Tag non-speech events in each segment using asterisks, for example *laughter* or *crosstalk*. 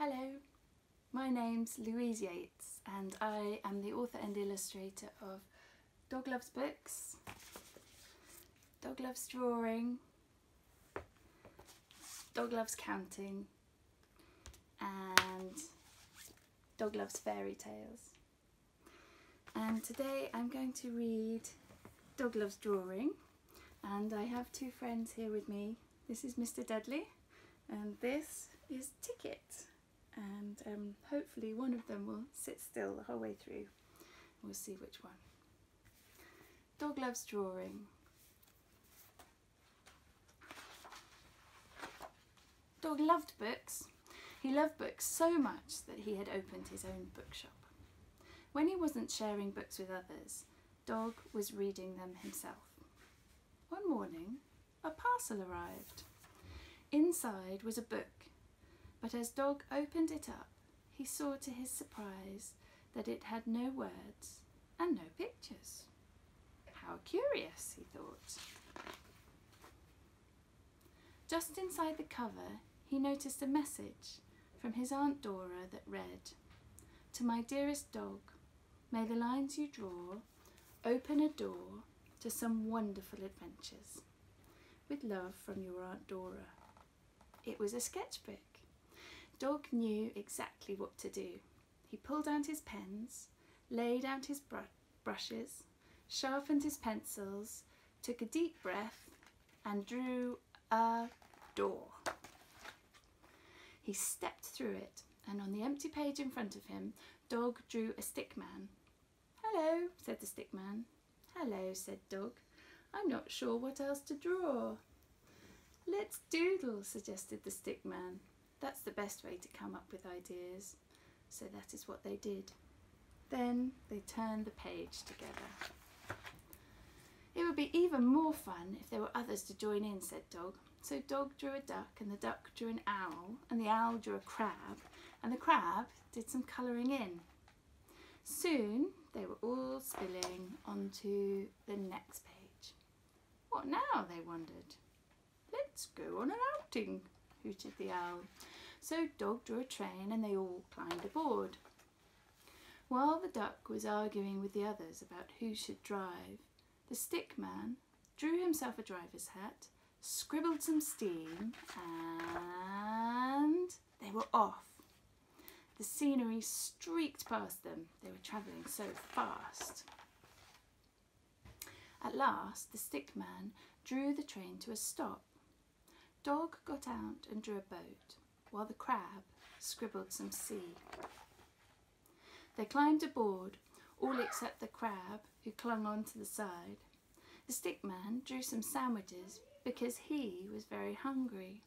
Hello, my name's Louise Yates and I am the author and illustrator of Dog Loves Books, Dog Loves Drawing, Dog Loves Counting and Dog Loves Fairy Tales. And today I'm going to read Dog Loves Drawing and I have two friends here with me. This is Mr Dudley and this is Ticket and um, hopefully one of them will sit still the whole way through. We'll see which one. Dog loves drawing. Dog loved books. He loved books so much that he had opened his own bookshop. When he wasn't sharing books with others, Dog was reading them himself. One morning, a parcel arrived. Inside was a book but as Dog opened it up, he saw to his surprise that it had no words and no pictures. How curious, he thought. Just inside the cover, he noticed a message from his Aunt Dora that read, To my dearest dog, may the lines you draw open a door to some wonderful adventures. With love from your Aunt Dora. It was a sketchbook Dog knew exactly what to do. He pulled out his pens, laid out his br brushes, sharpened his pencils, took a deep breath, and drew a door. He stepped through it, and on the empty page in front of him, Dog drew a stick man. Hello, said the stick man. Hello, said Dog. I'm not sure what else to draw. Let's doodle, suggested the stick man. That's the best way to come up with ideas. So that is what they did. Then they turned the page together. It would be even more fun if there were others to join in, said Dog. So Dog drew a duck, and the duck drew an owl, and the owl drew a crab, and the crab did some colouring in. Soon they were all spilling onto the next page. What now, they wondered. Let's go on an outing, hooted the owl. So Dog drew a train and they all climbed aboard. While the duck was arguing with the others about who should drive, the stick man drew himself a driver's hat, scribbled some steam, and they were off. The scenery streaked past them. They were travelling so fast. At last, the stick man drew the train to a stop Dog got out and drew a boat, while the crab scribbled some sea. They climbed aboard, all except the crab, who clung on to the side. The stick man drew some sandwiches because he was very hungry.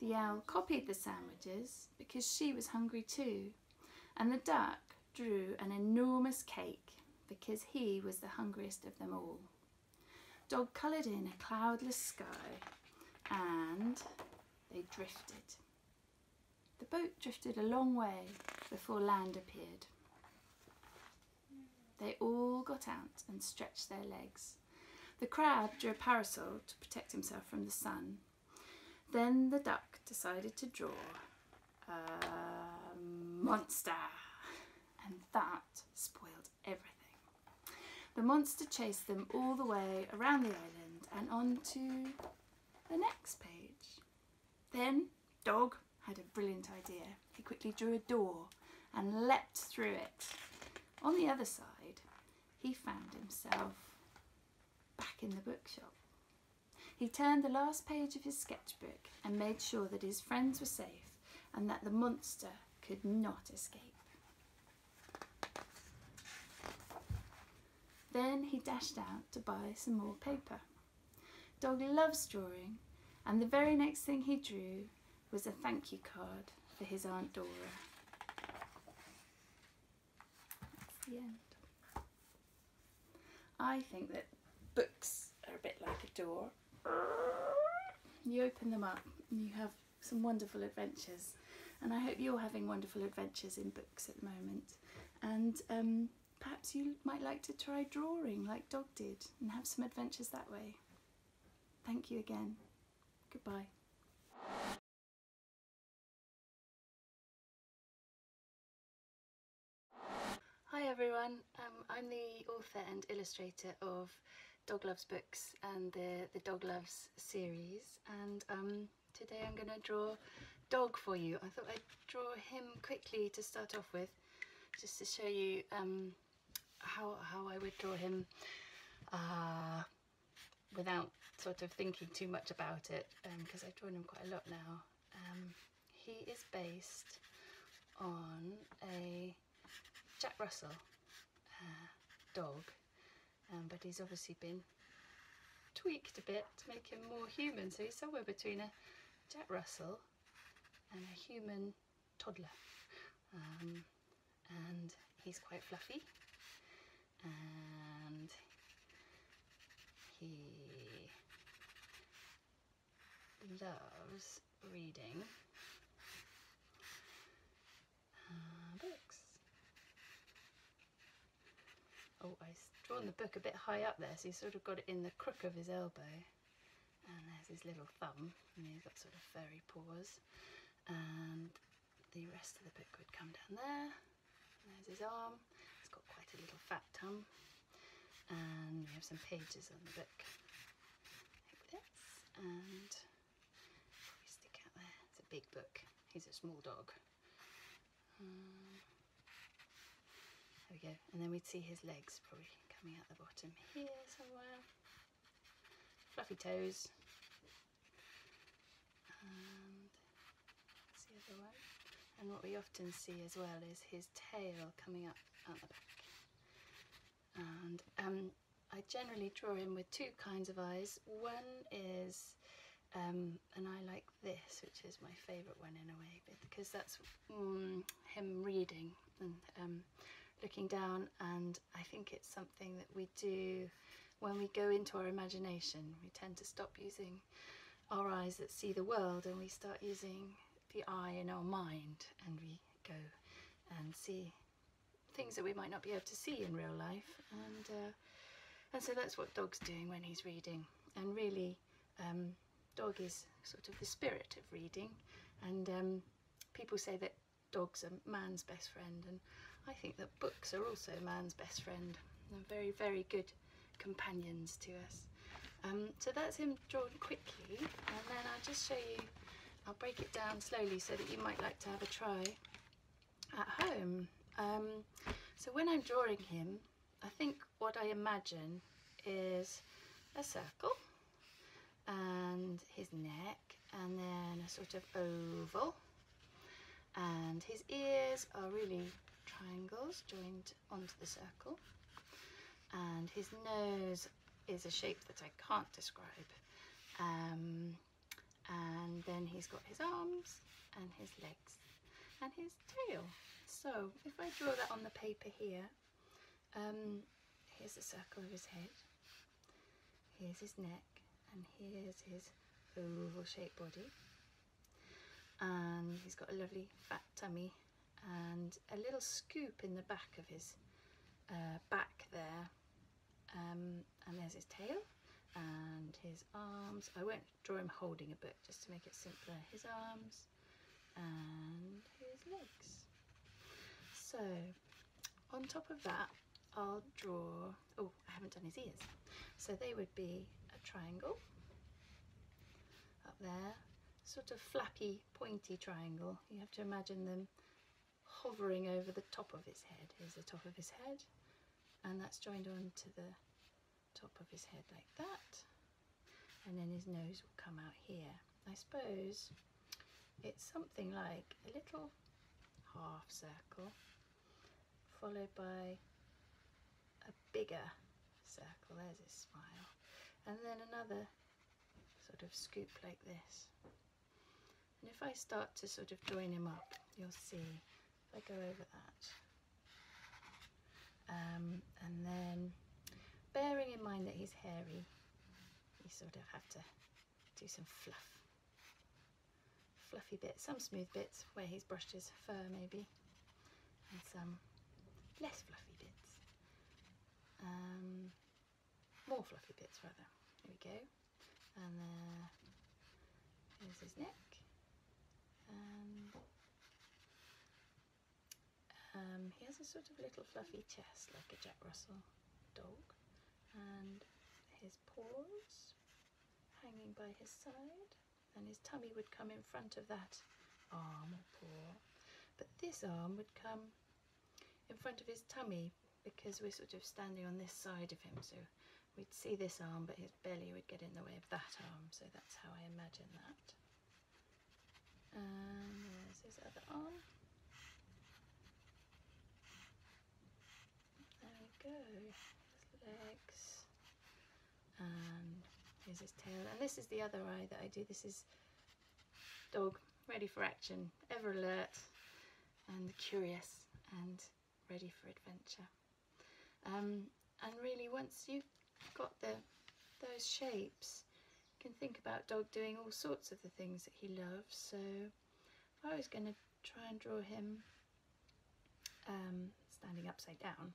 The owl copied the sandwiches because she was hungry too. And the duck drew an enormous cake because he was the hungriest of them all. Dog coloured in a cloudless sky and they drifted. The boat drifted a long way before land appeared. They all got out and stretched their legs. The crab drew a parasol to protect himself from the sun. Then the duck decided to draw a monster, and that spoiled everything. The monster chased them all the way around the island and onto the next page. Then Dog had a brilliant idea. He quickly drew a door and leapt through it. On the other side, he found himself back in the bookshop. He turned the last page of his sketchbook and made sure that his friends were safe and that the monster could not escape. Then he dashed out to buy some more paper. Dog loves drawing, and the very next thing he drew was a thank you card for his Aunt Dora. That's the end. I think that books are a bit like a door. You open them up and you have some wonderful adventures. And I hope you're having wonderful adventures in books at the moment. And um, perhaps you might like to try drawing like Dog did and have some adventures that way. Thank you again. Goodbye. Hi everyone, um, I'm the author and illustrator of Dog Loves Books and the, the Dog Loves series and um, today I'm going to draw Dog for you. I thought I'd draw him quickly to start off with just to show you um, how, how I would draw him. Uh, without sort of thinking too much about it because um, I've drawn him quite a lot now. Um, he is based on a Jack Russell uh, dog, um, but he's obviously been tweaked a bit to make him more human. So he's somewhere between a Jack Russell and a human toddler. Um, and he's quite fluffy and he loves reading uh, books. Oh, I've drawn the book a bit high up there, so he's sort of got it in the crook of his elbow. And there's his little thumb, and he's got sort of furry paws. And the rest of the book would come down there. And there's his arm. He's got quite a little fat tum. And we have some pages on the book, like this. And we stick out there. It's a big book. He's a small dog. Um, there we go. And then we'd see his legs probably coming out the bottom here somewhere. Fluffy toes. And that's the other one. And what we often see as well is his tail coming up at the back. And um, I generally draw him with two kinds of eyes. One is um, an eye like this, which is my favourite one in a way, because that's um, him reading and um, looking down. And I think it's something that we do when we go into our imagination. We tend to stop using our eyes that see the world and we start using the eye in our mind. And we go and see things that we might not be able to see in real life. And uh, and so that's what Dog's doing when he's reading. And really um, Dog is sort of the spirit of reading and um, people say that dog's are man's best friend and I think that books are also man's best friend. They're very, very good companions to us. Um, so that's him drawn quickly and then I'll just show you, I'll break it down slowly so that you might like to have a try at home. Um, so when I'm drawing him, I think what I imagine is a circle and his neck and then a sort of oval. And his ears are really triangles joined onto the circle. And his nose is a shape that I can't describe. Um, and then he's got his arms and his legs and his tail. So if I draw that on the paper here um, here's the circle of his head. Here's his neck and here's his oval shaped body. And he's got a lovely fat tummy and a little scoop in the back of his uh, back there. Um, and there's his tail and his arms. I won't draw him holding a book just to make it simpler. His arms and his legs. So on top of that I'll draw oh I haven't done his ears. So they would be triangle up there sort of flappy pointy triangle you have to imagine them hovering over the top of his head. Here's the top of his head, and that's joined on to the top of his head like that. And then his nose will come out here. I suppose it's something like a little half circle, followed by a bigger circle. There's his smile. And then another sort of scoop like this. And if I start to sort of join him up, you'll see if I go over that. Um, and then bearing in mind that he's hairy, you sort of have to do some fluff. Fluffy bits, some smooth bits where he's brushed his fur maybe, and some less fluffy bits. Um, more fluffy bits rather. Here we go. And there, here's his neck. And Um, he has a sort of little fluffy chest like a Jack Russell dog, and his paws hanging by his side, and his tummy would come in front of that arm or paw, but this arm would come in front of his tummy because we're sort of standing on this side of him, so we'd see this arm, but his belly would get in the way of that arm, so that's how I imagine that. And there's his other arm. There we go, his legs. And here's his tail. And this is the other eye that I do. This is dog ready for action, ever alert and curious and ready for adventure. Um, and really once you've got the those shapes, you can think about dog doing all sorts of the things that he loves. So if I was going to try and draw him um, standing upside down,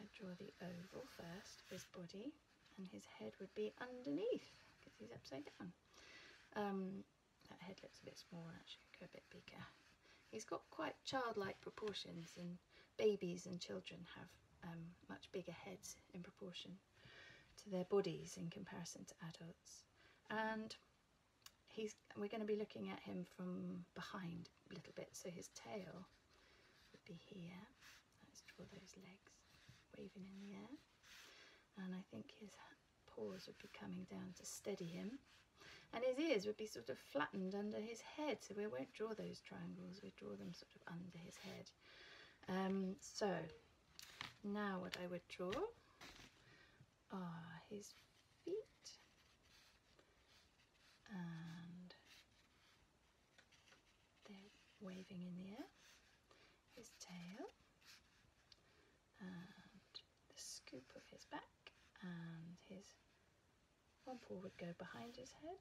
I'd draw the oval first of his body and his head would be underneath because he's upside down. Um, that head looks a bit small actually, go a bit bigger. He's got quite childlike proportions and babies and children have um, much bigger heads in proportion to their bodies in comparison to adults. And he's we're going to be looking at him from behind a little bit, so his tail would be here. Let's draw those legs waving in the air. And I think his paws would be coming down to steady him. And his ears would be sort of flattened under his head, so we won't draw those triangles, we draw them sort of under his head. Um, so now what I would draw are his feet. And they're waving in the air, his tail. And the scoop of his back. And his one paw would go behind his head.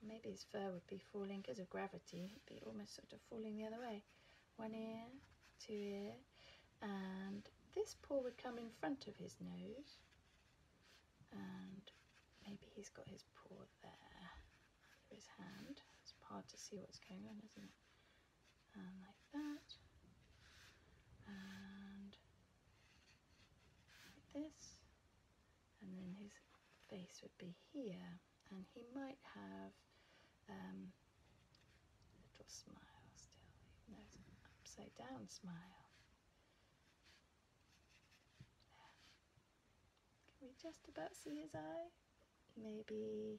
And maybe his fur would be falling. Because of gravity, it'd be almost sort of falling the other way. One ear, two ear, and this paw would come in front of his nose and maybe he's got his paw there under his hand. It's hard to see what's going on, isn't it? And like that. And like this. And then his face would be here. And he might have um, a little smile still, even though it's an upside down smile. Can we just about see his eye? Maybe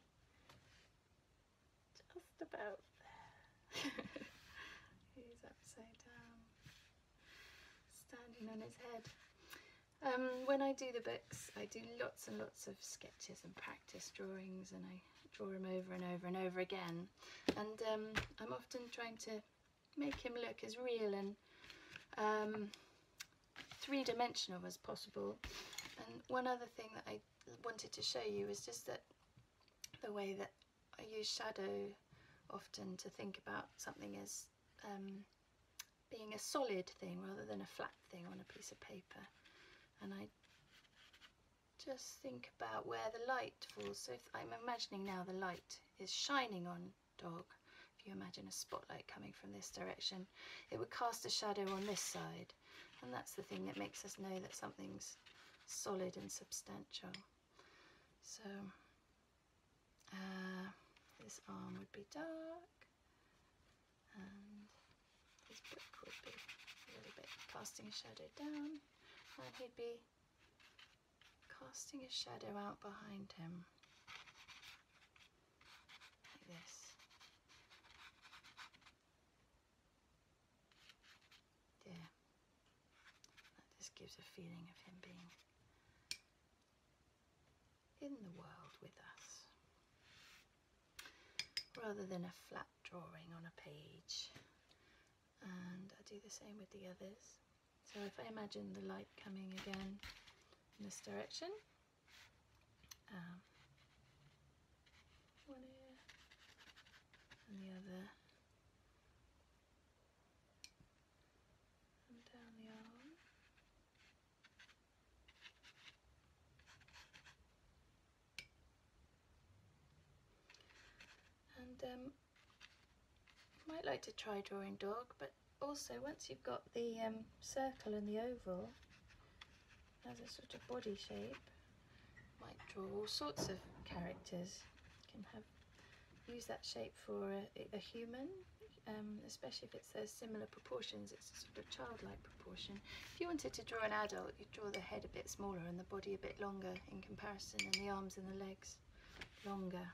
just about there. *laughs* He's upside down, standing on his head. Um, when I do the books, I do lots and lots of sketches and practice drawings, and I draw him over and over and over again. And um, I'm often trying to make him look as real and um, three-dimensional as possible. And one other thing that I wanted to show you is just that the way that I use shadow often to think about something as um, being a solid thing rather than a flat thing on a piece of paper. And I just think about where the light falls. So if I'm imagining now the light is shining on dog, if you imagine a spotlight coming from this direction, it would cast a shadow on this side. And that's the thing that makes us know that something's solid and substantial. So uh, his arm would be dark and his book would be a little bit casting a shadow down and he'd be casting a shadow out behind him like this. Yeah, that just gives a feeling of him being in the world with us rather than a flat drawing on a page. And I do the same with the others. So if I imagine the light coming again in this direction um, one ear and the other and down the arm and um, might like to try drawing dog but also once you've got the um, circle and the oval as a sort of body shape, might draw all sorts of characters. You can have use that shape for a, a human, um, especially if it's those similar proportions. It's a sort of childlike proportion. If you wanted to draw an adult, you'd draw the head a bit smaller and the body a bit longer in comparison, and the arms and the legs longer.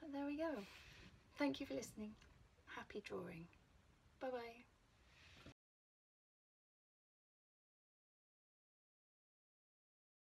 But there we go. Thank you for listening. Happy drawing. Bye bye.